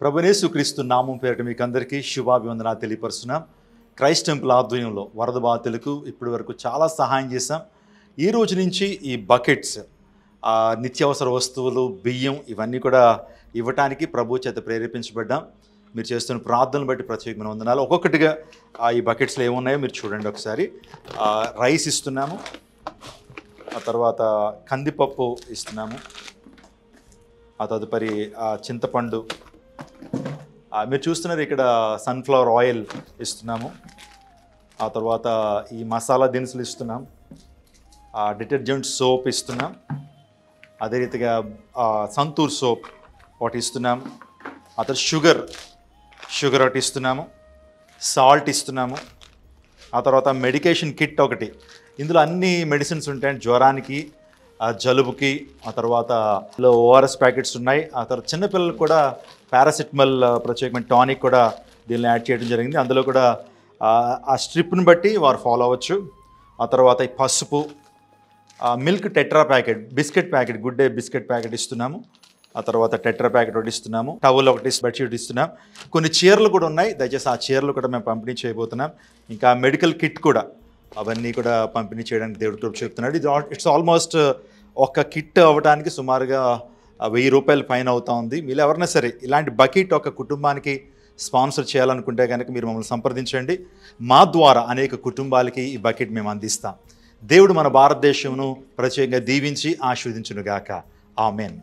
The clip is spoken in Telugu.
ప్రభునేసు క్రీస్తు నామం పేరిట మీకు అందరికీ శుభాభివందనాలు తెలియపరుస్తున్నాం. క్రైస్ట్ టెంపుల్ ఆధ్వర్యంలో వరద బాధితులకు ఇప్పటి వరకు చాలా సహాయం చేశాం. ఈ రోజు నుంచి ఈ బకెట్స్ నిత్యావసర వస్తువులు బియ్యం ఇవన్నీ కూడా ఇవ్వటానికి ప్రభు చేత ప్రేరేపించబడ్డాం. మీరు చేస్తున్న ప్రార్థనలు బట్టి ప్రత్యేకమైన వందనాలు. ఒక్కొక్కటిగా ఈ బకెట్స్లో ఏమున్నాయో మీరు చూడండి ఒకసారి. రైస్ ఇస్తున్నాము. ఆ తర్వాత కందిపప్పు ఇస్తున్నాము. ఆ తదుపరి చింతపండు మీరు చూస్తున్నారు ఇక్కడ సన్ఫ్లవర్ ఆయిల్ ఇస్తున్నాము. ఆ తర్వాత ఈ మసాలా దినుసులు ఇస్తున్నాం. ఆ, డిటర్జెంట్ సోప్ ఇస్తున్నాం. అదే రీతిగా సంతూర్ సోప్ ఒకటి ఇస్తున్నాం. ఆ తర్వాత షుగర్ షుగర్ ఒకటి ఇస్తున్నాము. సాల్ట్ ఇస్తున్నాము. ఆ తర్వాత మెడికేషన్ కిట్ ఒకటి. ఇందులో అన్ని మెడిసిన్స్ ఉంటాయి జ్వరానికి ఆ జలుబుకి ఆ తర్వాత ఓఆర్ఎస్ ప్యాకెట్స్ ఉన్నాయి. ఆ తర్వాత చిన్నపిల్లలకు కూడా పారాసిటమల్ ప్రత్యేకమైన టానిక్ కూడా దీన్ని యాడ్ చేయడం జరిగింది. అందులో కూడా ఆ, స్ట్రిప్ని బట్టి వారు ఫాలో అవ్వచ్చు. ఆ తర్వాత ఈ పసుపు milk tetra packet biscuit packet good day biscuit packet ఇస్తున్నాము. ఆ తర్వాత టెట్రా ప్యాకెట్ ఒకటి ఇస్తున్నాము. టవల్ ఒకటి బెడ్షీట్ ఇస్తున్నాం. కొన్ని చీరలు కూడా ఉన్నాయి. దయచేసి ఆ చీరలు కూడా మేము పంపిణీ చేయబోతున్నాం. ఇంకా మెడికల్ కిట్ కూడా అవన్నీ కూడా పంపిణీ చేయడానికి దేవుడు చెప్తున్నాడు. ఇది ఇట్స్ ఆల్మోస్ట్ ఒక కిట్ అవ్వడానికి సుమారుగా వెయ్యి రూపాయల పైన అవుతా ఉంది. మీరు ఎవరైనా సరే ఇలాంటి బకెట్ ఒక కుటుంబానికి స్పాన్సర్ చేయాలనుకుంటే కనుక మీరు మమ్మల్ని సంప్రదించండి. మా ద్వారా అనేక కుటుంబాలకి ఈ బకెట్ మేము అందిస్తాం. దేవుడు మన భారతదేశంను ప్రత్యేకంగా దీవించి ఆస్వాదించునుగాక ఆమెన్.